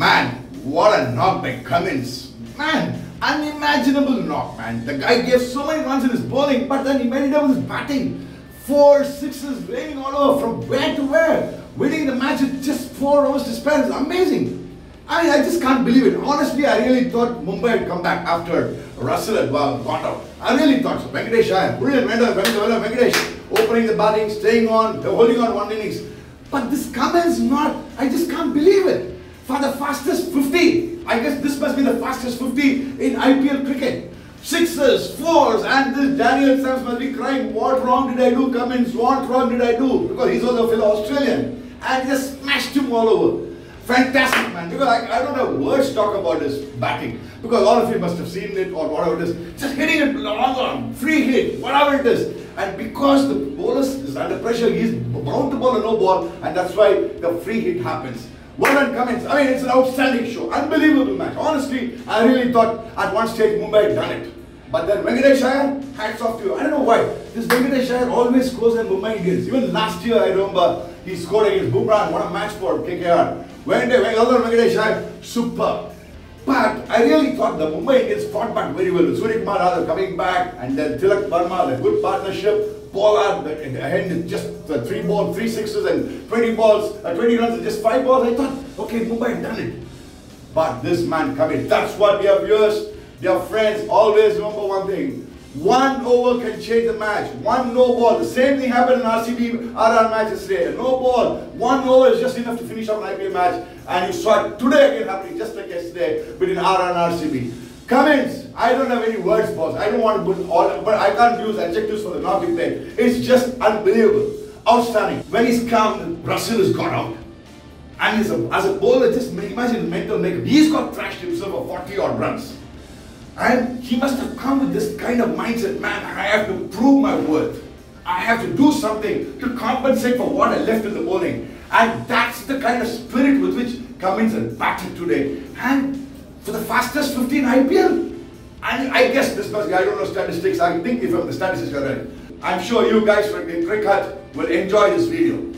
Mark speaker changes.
Speaker 1: Man, what a knock by Cummins. Man, unimaginable knock, man. The guy gave so many runs in his bowling, but then he made it up with his batting. Four sixes raining all over from where to where. Winning the match with just four overs to spare is amazing. I mean, I just can't believe it. Honestly, I really thought Mumbai had come back after Russell had gone out. I really thought so. Venkatesh Iyer, brilliant Venkatesh, Venkatesh, opening the batting, staying on, holding on one innings. But this Cummins not, I just can't believe it. For the fastest 50, I guess this must be the fastest 50 in IPL cricket. Sixes, fours, and this Daniel Sams must be crying, what wrong did I do, Cummins? What wrong did I do? Because he's also a fellow Australian. And just smashed him all over. Fantastic, man. Because I, I don't have words to talk about his batting. Because all of you must have seen it or whatever it is. Just hitting it long on, free hit, whatever it is. And because the bowler is under pressure, he's bound to bowl a no ball, and that's why the free hit happens. Done, Cummins. I mean, it's an outstanding show. Unbelievable match. Honestly, I really thought at one stage Mumbai had done it. But then Venkatesh Iyer, hats off to you. I don't know why. This Venkatesh Iyer always scores in Mumbai Indians. Even last year, I remember, he scored against Bumrah what a match for KKR. Venkatesh, Venkatesh Iyer, super. But I really thought the Mumbai Indians fought back very well. Suryakumar Yadav coming back and then Tilak Varma, the good partnership. Pollard ahead just uh, three balls, three sixes and 20 balls, uh, 20 runs and just five balls. I thought, okay, Mumbai done it. But this man coming, that's what dear viewers, dear friends, always remember one thing. One over can change the match. One no ball. The same thing happened in RCB RR match yesterday. No ball. One over is just enough to finish up an IPL match. And you saw it today again happening, just like yesterday, between RR and RCB. Cummins, I don't have any words, boss. I don't want to put all, but I can't use adjectives for the knock he played. It's just unbelievable. Outstanding. When he's come, Russell has got out. And a, as a bowler, just imagine the mental makeup. He's got thrashed himself for 40 odd runs. And he must have come with this kind of mindset, man, I have to prove my worth. I have to do something to compensate for what I left in the morning. And that's the kind of spirit with which Cummins has batted today. And for the fastest 15 IPL. And I guess this must be, I don't know statistics, I think if from the statistics are right. I'm sure you guys from in cricket will enjoy this video.